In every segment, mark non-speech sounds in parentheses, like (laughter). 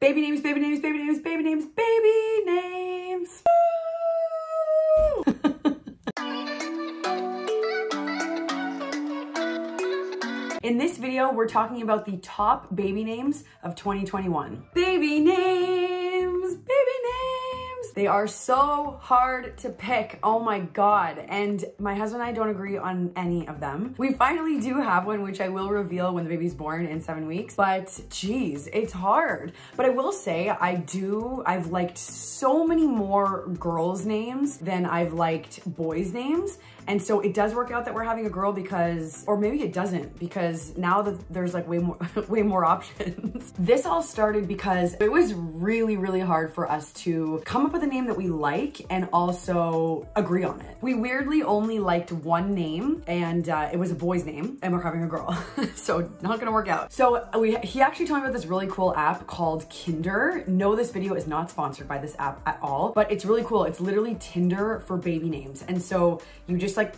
Baby names, baby names, baby names, baby names, baby names. In this video, we're talking about the top baby names of 2021. Baby names. They are so hard to pick. Oh my God. And my husband and I don't agree on any of them. We finally do have one, which I will reveal when the baby's born in seven weeks, but geez, it's hard. But I will say I do, I've liked so many more girls' names than I've liked boys' names. And so it does work out that we're having a girl because, or maybe it doesn't because now that there's like way more, (laughs) way more options. (laughs) this all started because it was really, really hard for us to come up with a name that we like and also agree on it. We weirdly only liked one name and uh, it was a boy's name and we're having a girl. (laughs) so not gonna work out. So we, he actually told me about this really cool app called Kinder. No, this video is not sponsored by this app at all, but it's really cool. It's literally Tinder for baby names. And so you just like,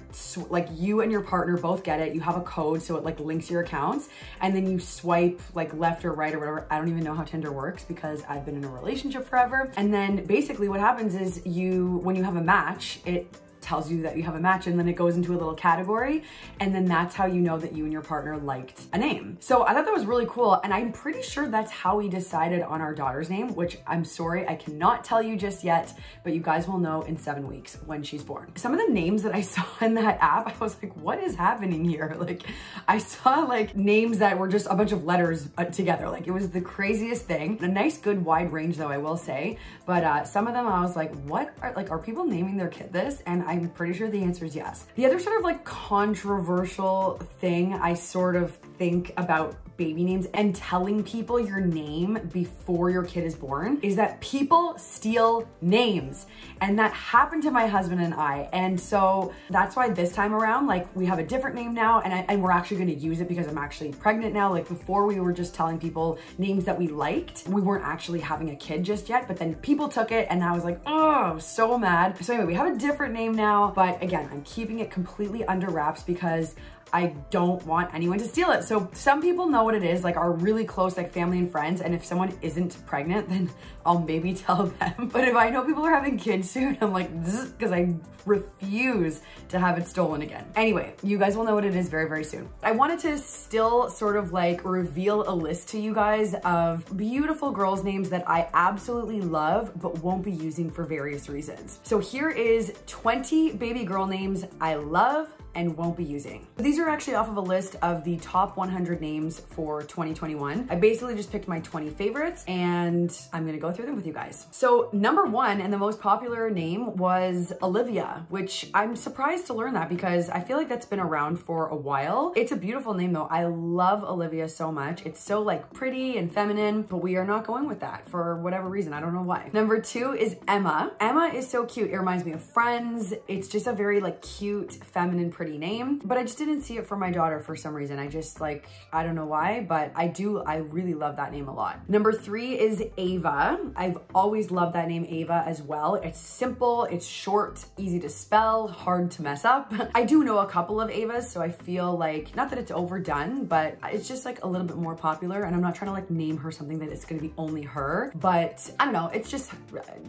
like you and your partner both get it. You have a code, so it like links your accounts and then you swipe like left or right or whatever. I don't even know how Tinder works because I've been in a relationship forever. And then basically what happens is you, when you have a match, it tells you that you have a match and then it goes into a little category and then that's how you know that you and your partner liked a name. So I thought that was really cool and I'm pretty sure that's how we decided on our daughter's name, which I'm sorry, I cannot tell you just yet, but you guys will know in seven weeks when she's born. Some of the names that I (laughs) saw in that app, I was like, what is happening here? (laughs) Like I saw like names that were just a bunch of letters uh, together. Like it was the craziest thing. A nice good wide range though, I will say. But uh, some of them I was like, what are like, are people naming their kid this? And I'm pretty sure the answer is yes. The other sort of like controversial thing I sort of think about baby names and telling people your name before your kid is born is that people steal names. And that happened to my husband and I. And so that's why this time around, like we have a different name now and, I, and we're actually gonna use it because I'm actually pregnant now. Like before we were just telling people names that we liked. We weren't actually having a kid just yet, but then people took it and I was like, oh, so mad. So anyway, we have a different name now, but again, I'm keeping it completely under wraps because I don't want anyone to steal it. So some people know what it is, like are really close, like family and friends. And if someone isn't pregnant, (laughs) then I'll maybe tell them. (laughs) But if I know people are having kids soon, I'm like, because I refuse to have it stolen again. Anyway, you guys will know what it is very, very soon. I wanted to still sort of like reveal a list to you guys of beautiful girls' names that I absolutely love, but won't be using for various reasons. So here is 20 baby girl names I love, and won't be using. These are actually off of a list of the top 100 names for 2021. I basically just picked my 20 favorites and I'm gonna go through them with you guys. So number one and the most popular name was Olivia, which I'm surprised to learn that because I feel like that's been around for a while. It's a beautiful name though. I love Olivia so much. It's so like pretty and feminine, but we are not going with that for whatever reason. I don't know why. Number two is Emma. Emma is so cute. It reminds me of Friends. It's just a very like cute, feminine, pretty name, but I just didn't see it for my daughter for some reason. I just like, I don't know why, but I do, I really love that name a lot. Number three is Ava. I've always loved that name Ava as well. It's simple, it's short, easy to spell, hard to mess up. (laughs) I do know a couple of Avas, so I feel like, not that it's overdone, but it's just like a little bit more popular and I'm not trying to like name her something that it's gonna be only her, but I don't know, it's just,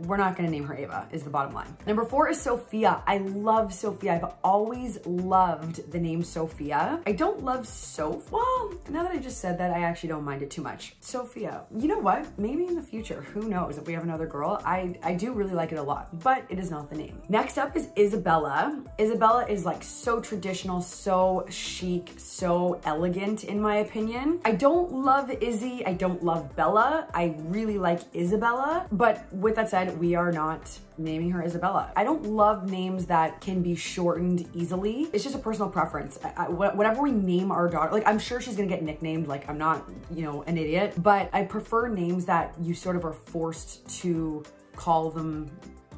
we're not gonna name her Ava is the bottom line. Number four is Sophia. I love Sophia. I've always loved the name Sophia. I don't love Soph. Well, now that I just said that, I actually don't mind it too much. Sophia. You know what? Maybe in the future, who knows? If we have another girl, I, I do really like it a lot, but it is not the name. Next up is Isabella. Isabella is like so traditional, so chic, so elegant in my opinion. I don't love Izzy. I don't love Bella. I really like Isabella. But with that said, we are not naming her Isabella. I don't love names that can be shortened easily. It's just a personal preference. I, I, whatever we name our daughter, like I'm sure she's gonna get nicknamed, like I'm not, you know, an idiot, but I prefer names that you sort of are forced to call them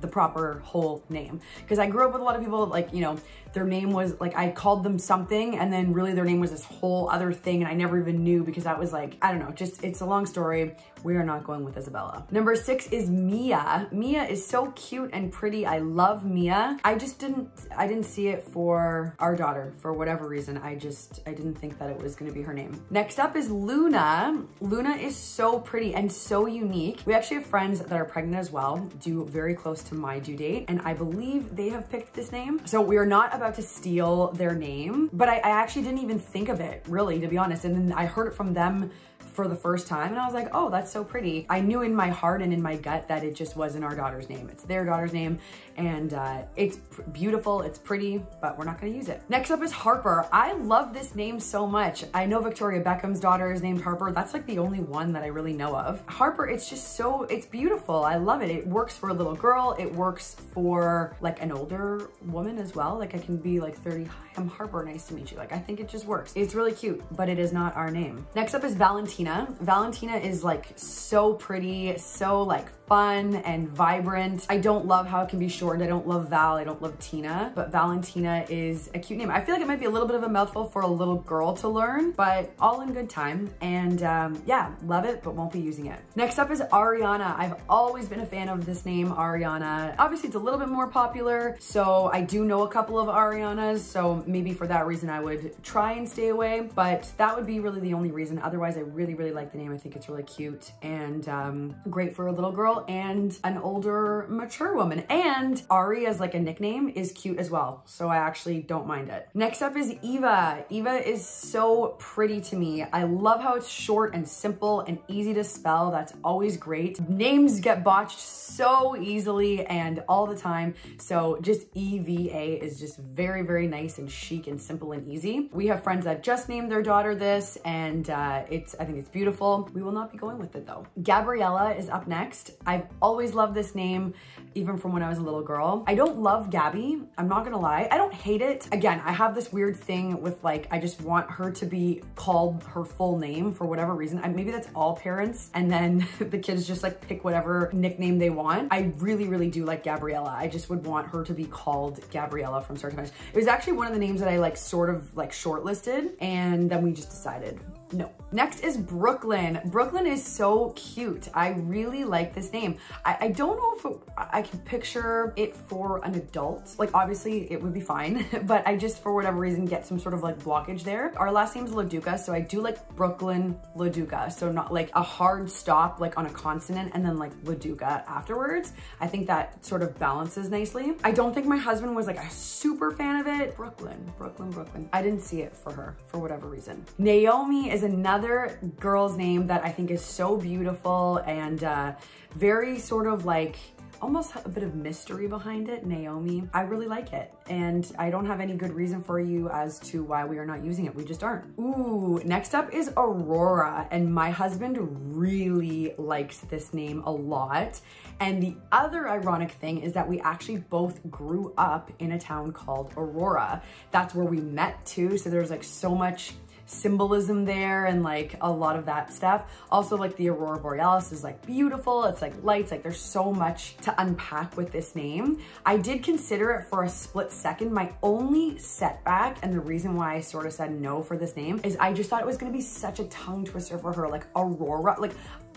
the proper whole name. Because I grew up with a lot of people like, you know, their name was like, I called them something and then really their name was this whole other thing and I never even knew because that was like, I don't know, just it's a long story. We are not going with Isabella. Number six is Mia. Mia is so cute and pretty. I love Mia. I just didn't, I didn't see it for our daughter for whatever reason. I just, I didn't think that it was gonna be her name. Next up is Luna. Luna is so pretty and so unique. We actually have friends that are pregnant as well, due very close to my due date. And I believe they have picked this name. So we are not about to steal their name, but I, I actually didn't even think of it really, to be honest. And then I heard it from them for the first time and I was like, oh, that's so pretty. I knew in my heart and in my gut that it just wasn't our daughter's name. It's their daughter's name and uh, it's beautiful, it's pretty, but we're not gonna use it. Next up is Harper. I love this name so much. I know Victoria Beckham's daughter is named Harper. That's like the only one that I really know of. Harper, it's just so, it's beautiful. I love it. It works for a little girl. It works for like an older woman as well. Like I can be like 30, hi, I'm Harper, nice to meet you. Like I think it just works. It's really cute, but it is not our name. Next up is Valentina. Valentina is like so pretty, so like fun and vibrant. I don't love how it can be shortened. I don't love Val, I don't love Tina, but Valentina is a cute name. I feel like it might be a little bit of a mouthful for a little girl to learn, but all in good time. And um, yeah, love it, but won't be using it. Next up is Ariana. I've always been a fan of this name, Ariana. Obviously it's a little bit more popular, so I do know a couple of Arianas, so maybe for that reason I would try and stay away, but that would be really the only reason. Otherwise, I really, really like the name. I think it's really cute and um, great for a little girl and an older mature woman. And Ari as like a nickname is cute as well. So I actually don't mind it. Next up is Eva. Eva is so pretty to me. I love how it's short and simple and easy to spell. That's always great. Names get botched so easily and all the time. So just EVA is just very, very nice and chic and simple and easy. We have friends that just named their daughter this and uh, it's, I think it's beautiful. We will not be going with it though. Gabriella is up next. I've always loved this name, even from when I was a little girl. I don't love Gabby. I'm not gonna lie. I don't hate it. Again, I have this weird thing with like, I just want her to be called her full name for whatever reason. I, maybe that's all parents. And then (laughs) the kids just like pick whatever nickname they want. I really, really do like Gabriella. I just would want her to be called Gabriella from start to finish. It was actually one of the names that I like sort of like shortlisted and then we just decided no. Next is Brooklyn. Brooklyn is so cute. I really like this name. I, I don't know if it, I can picture it for an adult. Like obviously it would be fine, (laughs) but I just for whatever reason get some sort of like blockage there. Our last name is Loduca, so I do like Brooklyn Loduca. So not like a hard stop like on a consonant and then like Loduca afterwards. I think that sort of balances nicely. I don't think my husband was like a super fan of it. Brooklyn, Brooklyn, Brooklyn. I didn't see it for her for whatever reason. Naomi is another girl's name that I think is so beautiful and uh, very sort of like almost a bit of mystery behind it, Naomi. I really like it. And I don't have any good reason for you as to why we are not using it. We just aren't. Ooh, next up is Aurora. And my husband really likes this name a lot. And the other ironic thing is that we actually both grew up in a town called Aurora. That's where we met too. So there's like so much symbolism there and like a lot of that stuff. Also like the Aurora Borealis is like beautiful. It's like lights, like there's so much to unpack with this name. I did consider it for a split second. My only setback and the reason why I sort of said no for this name is I just thought it was gonna be such a tongue twister for her. Like Aurora, like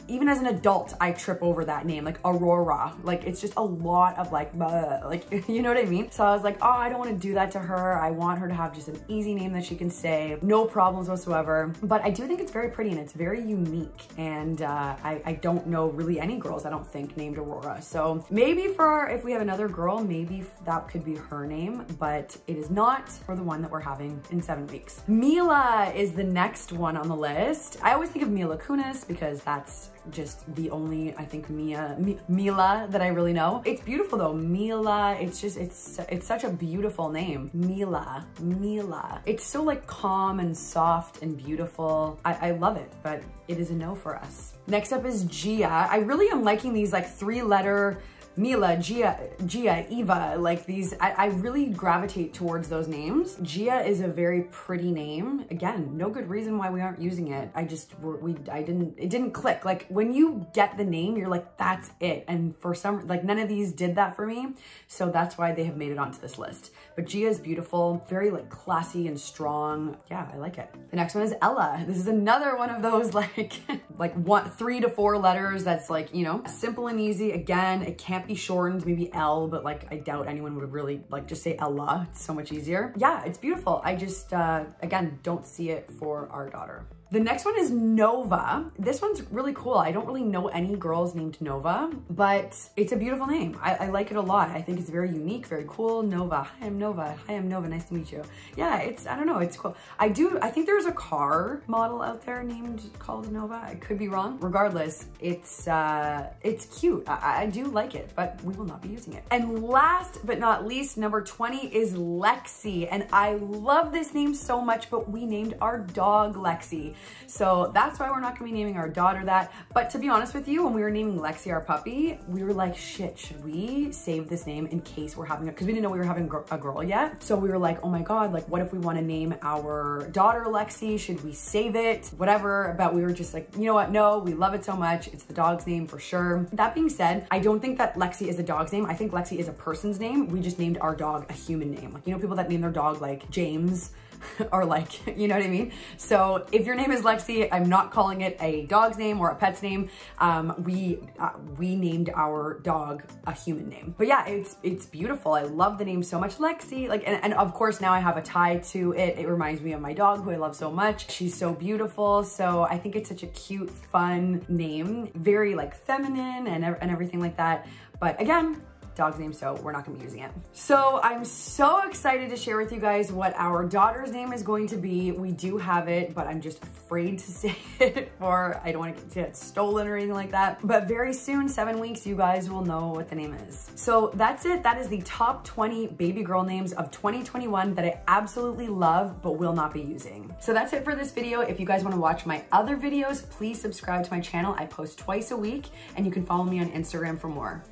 even as an adult, I trip over that name, like Aurora. Like it's just a lot of like, like, (laughs) you know what I mean? So I was like, oh, I don't want to do that to her. I want her to have just an easy name that she can say, no problems whatsoever. But I do think it's very pretty and it's very unique. And uh, I, I don't know really any girls, I don't think, named Aurora. So maybe for, if we have another girl, maybe that could be her name, but it is not for the one that we're having in seven weeks. Mila is the next one on the list. I always think of Mila Kunis because that's just the only, I think, Mia, Mila that I really know. It's beautiful though, Mila. It's just, it's it's such a beautiful name. Mila, Mila. It's so like calm and soft and beautiful. I, I love it, but it is a no for us. Next up is Gia. I really am liking these like three letter Mila, Gia, Gia, Eva, like these, I, I really gravitate towards those names. Gia is a very pretty name. Again, no good reason why we aren't using it. I just, we, I didn't, it didn't click. Like when you get the name, you're like, that's it. And for some, like none of these did that for me. So that's why they have made it onto this list. But Gia is beautiful, very like classy and strong. Yeah, I like it. The next one is Ella. This is another one of those (laughs) like, like one, three to four letters that's like, you know, simple and easy. Again, it can't be shortened, maybe L, but like I doubt anyone would really like just say Ella. It's so much easier. Yeah, it's beautiful. I just, uh, again, don't see it for our daughter. The next one is Nova. This one's really cool. I don't really know any girls named Nova, but it's a beautiful name. I, I, like it a lot. I think it's very unique, very cool. Nova. Hi, I'm Nova. Hi, I'm Nova. Nice to meet you. Yeah, it's, I don't know, it's cool. I do, I think there's a car model out there named called Nova. I could be wrong. Regardless, it's, uh, it's cute. I, I do like it, but we will not be using it. And last but not least, number 20 is Lexi. And I love this name so much, but we named our dog Lexi. So that's why we're not gonna be naming our daughter that. But to be honest with you, when we were naming Lexi, our puppy, we were like, shit, should we save this name in case we're having a, cause we didn't know we were having a girl yet. So we were like, oh my God, like what if we wanna name our daughter Lexi? Should we save it? Whatever, but we were just like, you know what? No, we love it so much. It's the dog's name for sure. That being said, I don't think that Lexi is a dog's name. I think Lexi is a person's name. We just named our dog a human name. Like, you know, people that name their dog like James, (laughs) or like, (laughs) you know what I mean? So if your name is Lexi, I'm not calling it a dog's name or a pet's name. Um, we uh, we named our dog a human name. But yeah, it's it's beautiful. I love the name so much, Lexi. Like, and, and of course now I have a tie to it. It reminds me of my dog who I love so much. She's so beautiful. So I think it's such a cute, fun name. Very like feminine and, and everything like that. But again, dog's name, so we're not gonna be using it. So I'm so excited to share with you guys what our daughter's name is going to be. We do have it, but I'm just afraid to (laughs) say it for, I don't wanna get it stolen or anything like that. But very soon, seven weeks, you guys will know what the name is. So that's it. That is the top 20 baby girl names of 2021 that I absolutely love, but will not be using. So that's it for this video. If you guys wanna watch my other videos, please subscribe to my channel. I post twice a week and you can follow me on Instagram for more.